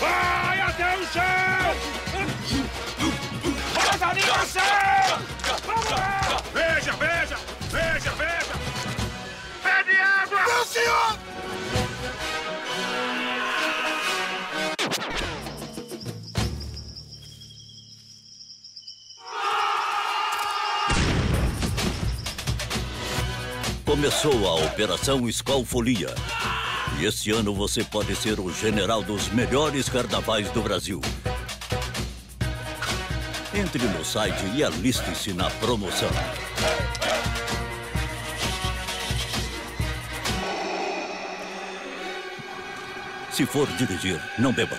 Vai até o chão! Vamos, animação! Vamos lá! Veja, veja! Veja, veja! Pede água! Não, senhor! Começou a Operação Escolfolia. E este ano você pode ser o general dos melhores carnavais do Brasil. Entre no site e aliste-se na promoção. Se for dirigir, não beba.